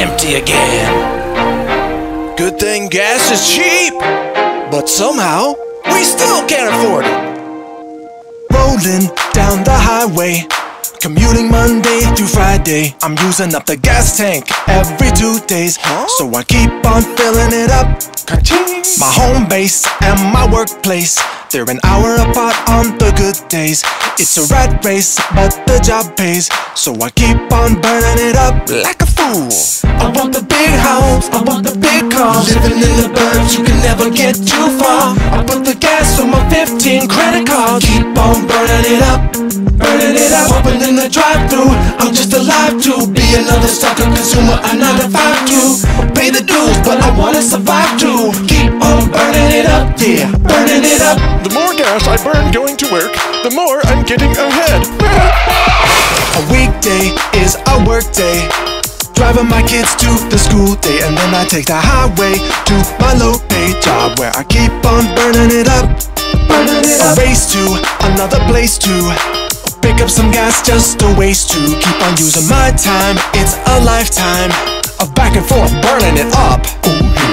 empty again. Good thing gas is cheap, but somehow we still can't afford it. Rolling down the highway, commuting Monday through Friday. I'm using up the gas tank every two days, so I keep on filling it up. My home base and my workplace, they're an hour apart on the good days. It's a rat race, but the job pays, so I keep on burning it up like a I want the big house, I want the big car. Living in the burbs, you can never get too far. I put the gas on my 15 credit card. Keep on burning it up, burning it up. Opening the drive-through, I'm just alive to be another sucker consumer. I'm not a five to pay the dues, but I wanna survive too. Keep on burning it up, yeah, burning it up. The more gas I burn going to work, the more I'm getting ahead. A weekday is a work day. Driving my kids to the school day, and then I take the highway to my low pay job where I keep on burning it up. Burning it up. A race to another place to pick up some gas just a waste to keep on using my time. It's a lifetime of back and forth burning it up. Ooh, yeah.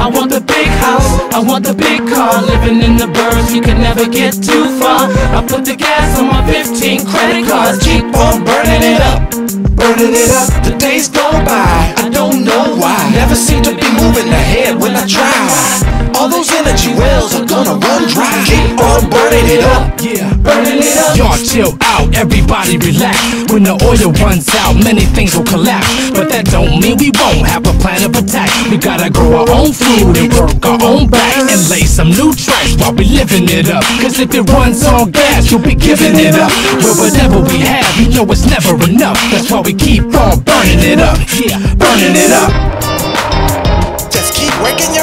I want the big house, I want the big car Living in the burbs, you can never get too far I put the gas on my 15 credit cards Keep on burning it up, burning it up. The days go by, I don't know why. Never seem to be moving ahead when I try. All those energy wells are gonna run dry. Keep on burning it up, yeah. Y'all chill out, everybody relax. When the oil runs out, many things will collapse. But that don't mean we won't have a plan of attack. We gotta grow our own food and work our own back and lay some new tracks while we living it up. Cause if it runs on gas, you'll be giving it up. But whatever we have, you know it's never enough. That's why we keep on burning it up. Yeah, burning it up. Just keep working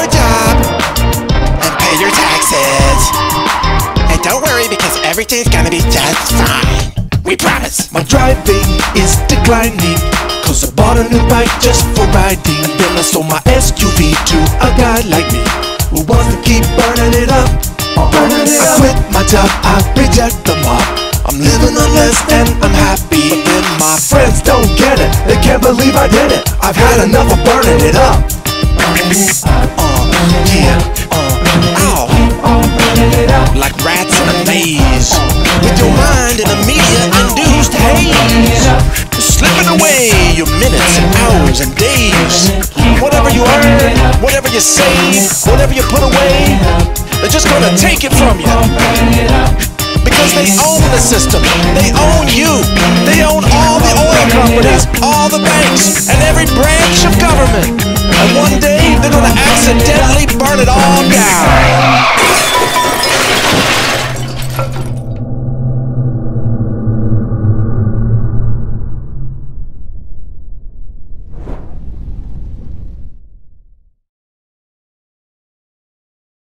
everything's gonna be just fine. We promise. My driving is declining. Cause I bought a new bike just for riding. Then I sold my SUV to a guy like me who wants to keep burning it up. Burning it I quit my job, I reject the mob. I'm living on less and I'm happy. But then my friends don't get it. They can't believe I did it. I've had enough of burning it up. Away your minutes and hours and days. Whatever you earn, whatever you save, whatever you put away, they're just gonna take it from you. Because they own the system, they own you, they own all the oil companies, all the banks, and every branch of government. And one day they're gonna accidentally burn it all down.